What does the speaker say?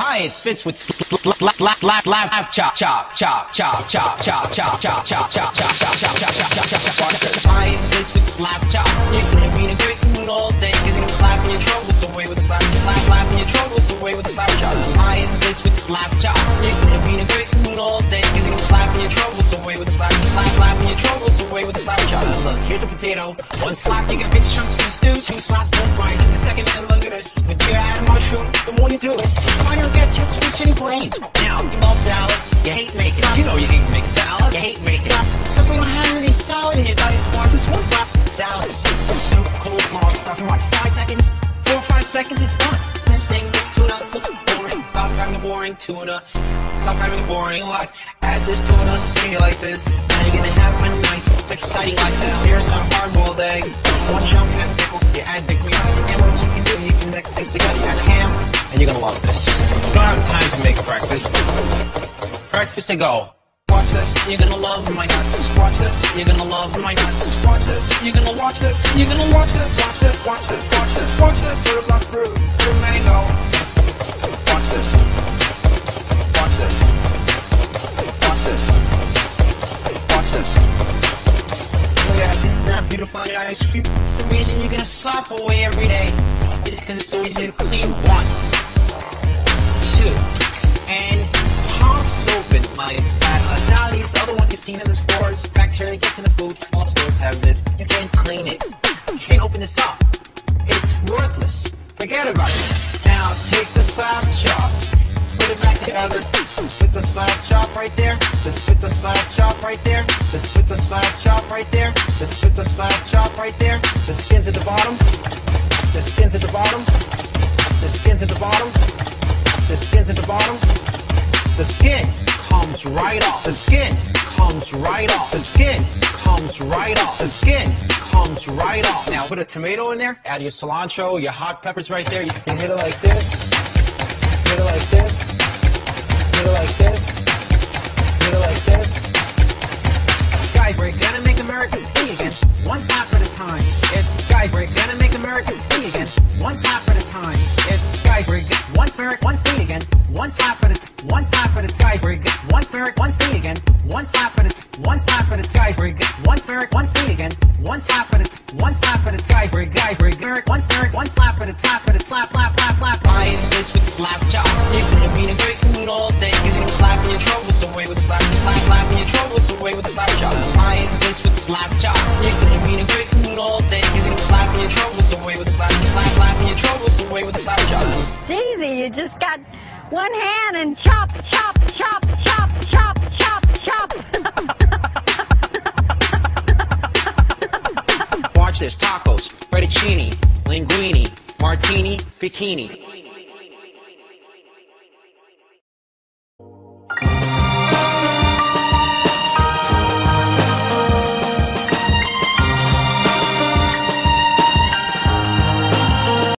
Hi, it's Vince with slap chop chop chop chop chop chop chop chop chop chop chop chop chop chop chop chop Hi, it's Vince with slap chop. You're gonna be in a great mood all day. Cause you're gonna slap your troubles away with a slap. Slap slap your troubles away with a slap chop. Hi, it's Vince with slap chop. You're gonna be in a great mood all day. Cause you're gonna slap your troubles away with a slap. Slap slap your troubles away with a slap chop. Look, here's a potato. One slap, you get big chunks for the stew. Two slaps, don't fries in a second. And look at this. With your add mushroom, the more you do it, to switch any brains. Now, you love salad, you hate making. You know you hate making salad, you hate making. So we don't have any salad in your diet for just one slap salad. Soup, coleslaw, stuff in like five seconds. Four or five seconds, it's done. This thing is tuna, looks boring. Stop having a boring tuna. Stop having a boring life. Add this tuna, make it like this. Now you're gonna have a nice, exciting life. Now here's. One you add pickle, you add. And you can do, you can things together. You ham, and you're gonna love this. Don't have time to make breakfast. Breakfast to go. Watch this, you're gonna love my nuts. Watch this, you're gonna love my nuts. Watch this, you're gonna watch this. You're gonna watch this. Watch this, watch this, watch this, watch this. Of my fruit, fruit mango. Watch this. Watch this. Watch this. Beautiful ice cream. The reason you're gonna slap away every day is because it's so easy to clean. One, two, and pops open like that. Uh, now these other ones you've seen in the stores, bacteria gets in the food. All the stores have this. You can't clean it. You can't open this up. It's worthless. Forget about it. Now take the slap chop, put it back together. Right there. Let's put the slap chop right there. Let's put the slap chop right there. Let's put the slap chop right there. The skin's at the bottom. The skin's at the bottom. The skin's at the bottom. The skin's at the bottom. The skin comes right off. The skin comes right off. The skin comes right off. The skin comes right off. Now put a tomato in there. Add your cilantro, your hot peppers right there. You can hit it like this. Hit it like this. one spirit, one state again, one slap for the, one slap for the tiebreak, one spirit, one state again, one slap for the, one slap for the tiebreak, one spirit, one state again, one slap for the, one slap for the tiebreak, guys, break, one spirit, one slap for the tap for the slap, slap, slap, slap. Lions bitch with slap chop. You're gonna be in a great mood all day, cause you're slapping your troubles away with slap, slap, slapping your troubles away with slap chop. Lions bitch with slap chop. Just got one hand and chop, chop, chop, chop, chop, chop, chop. Watch this. Tacos, fettuccine, linguine, martini, bikini.